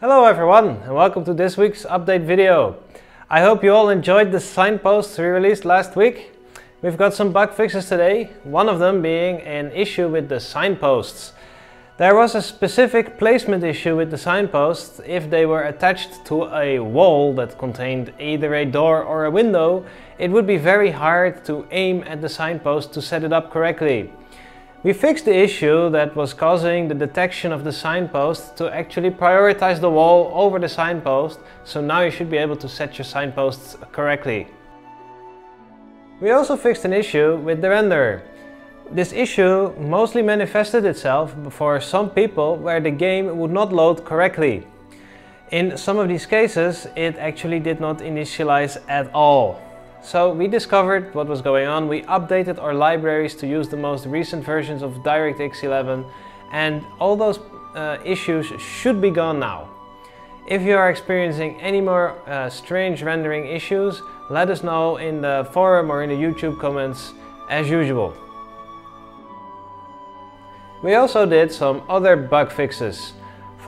Hello everyone and welcome to this week's update video. I hope you all enjoyed the signposts we released last week. We've got some bug fixes today, one of them being an issue with the signposts. There was a specific placement issue with the signposts. If they were attached to a wall that contained either a door or a window, it would be very hard to aim at the signpost to set it up correctly. We fixed the issue that was causing the detection of the signpost to actually prioritize the wall over the signpost, so now you should be able to set your signposts correctly. We also fixed an issue with the renderer. This issue mostly manifested itself for some people where the game would not load correctly. In some of these cases it actually did not initialize at all. So we discovered what was going on, we updated our libraries to use the most recent versions of DirectX 11 and all those uh, issues should be gone now. If you are experiencing any more uh, strange rendering issues, let us know in the forum or in the YouTube comments as usual. We also did some other bug fixes.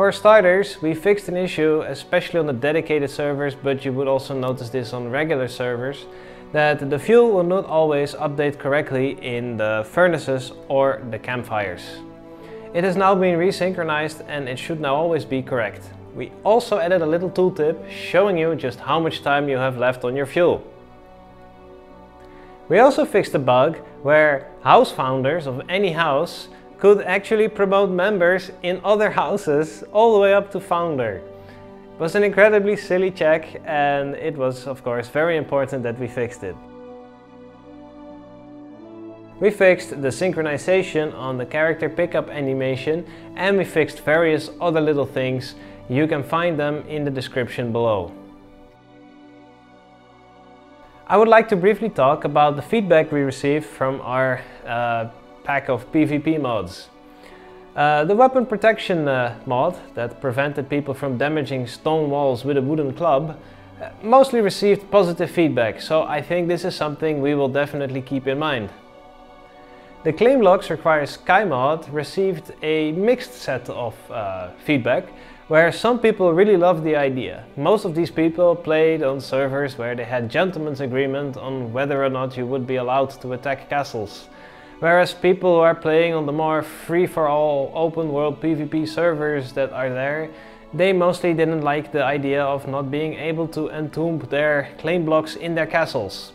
For starters, we fixed an issue, especially on the dedicated servers, but you would also notice this on regular servers, that the fuel will not always update correctly in the furnaces or the campfires. It has now been resynchronized and it should now always be correct. We also added a little tooltip showing you just how much time you have left on your fuel. We also fixed a bug where house founders of any house could actually promote members in other houses all the way up to founder. It was an incredibly silly check and it was of course very important that we fixed it. We fixed the synchronization on the character pickup animation and we fixed various other little things. You can find them in the description below. I would like to briefly talk about the feedback we received from our uh, pack of PvP mods. Uh, the weapon protection uh, mod that prevented people from damaging stone walls with a wooden club uh, mostly received positive feedback, so I think this is something we will definitely keep in mind. The Claim Blocks Require Sky mod received a mixed set of uh, feedback, where some people really loved the idea. Most of these people played on servers where they had gentlemen's agreement on whether or not you would be allowed to attack castles. Whereas people who are playing on the more free-for-all open world PvP servers that are there, they mostly didn't like the idea of not being able to entomb their claim blocks in their castles.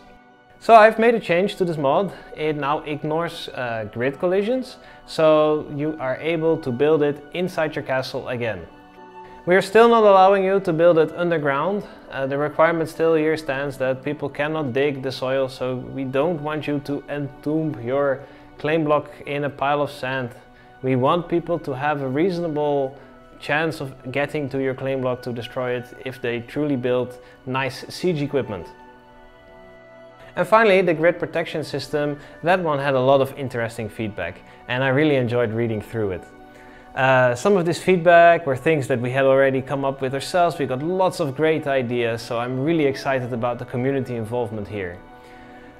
So I've made a change to this mod. It now ignores uh, grid collisions, so you are able to build it inside your castle again. We are still not allowing you to build it underground. Uh, the requirement still here stands that people cannot dig the soil, so we don't want you to entomb your claim block in a pile of sand. We want people to have a reasonable chance of getting to your claim block to destroy it if they truly build nice siege equipment. And finally, the grid protection system, that one had a lot of interesting feedback and I really enjoyed reading through it. Uh, some of this feedback were things that we had already come up with ourselves. We got lots of great ideas, so I'm really excited about the community involvement here.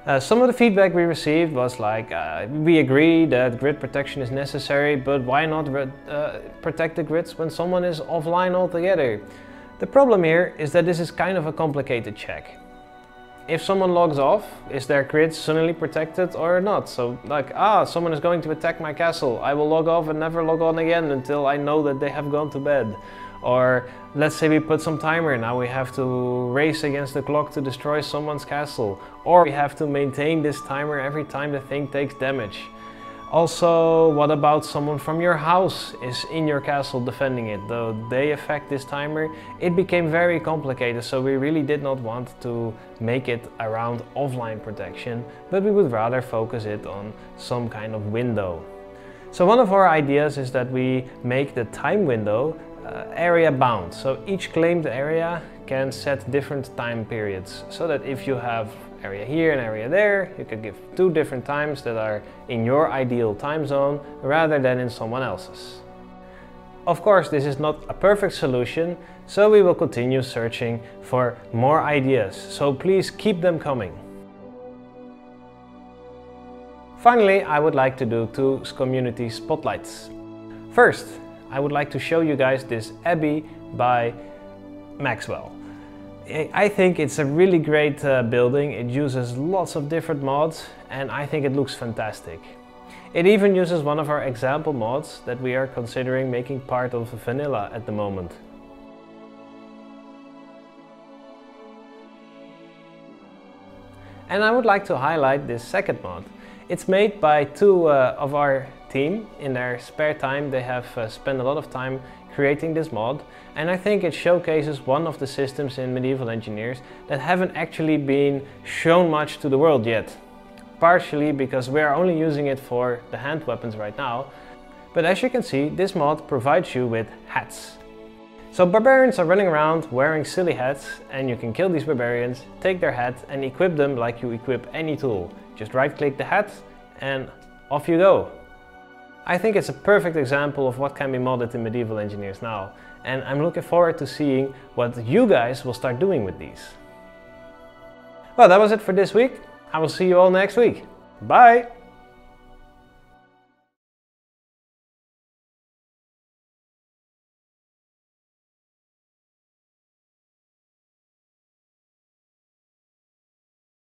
Uh, some of the feedback we received was like, uh, we agree that grid protection is necessary, but why not uh, protect the grids when someone is offline altogether? The problem here is that this is kind of a complicated check if someone logs off, is their grid suddenly protected or not? So like, ah, someone is going to attack my castle. I will log off and never log on again until I know that they have gone to bed. Or let's say we put some timer, now we have to race against the clock to destroy someone's castle. Or we have to maintain this timer every time the thing takes damage. Also, what about someone from your house is in your castle defending it? Though they affect this timer, it became very complicated, so we really did not want to make it around offline protection, but we would rather focus it on some kind of window. So one of our ideas is that we make the time window uh, area bound. So each claimed area can set different time periods, so that if you have area here and area there. You could give two different times that are in your ideal time zone rather than in someone else's. Of course, this is not a perfect solution, so we will continue searching for more ideas, so please keep them coming. Finally, I would like to do two community spotlights. First, I would like to show you guys this Abbey by Maxwell. I think it's a really great uh, building. It uses lots of different mods and I think it looks fantastic. It even uses one of our example mods that we are considering making part of vanilla at the moment. And I would like to highlight this second mod. It's made by two uh, of our team. In their spare time they have uh, spent a lot of time creating this mod and I think it showcases one of the systems in Medieval Engineers that haven't actually been shown much to the world yet. Partially because we are only using it for the hand weapons right now, but as you can see this mod provides you with hats. So barbarians are running around wearing silly hats and you can kill these barbarians, take their hat and equip them like you equip any tool. Just right click the hat and off you go. I think it's a perfect example of what can be modded in Medieval Engineers now and I'm looking forward to seeing what you guys will start doing with these. Well that was it for this week. I will see you all next week. Bye!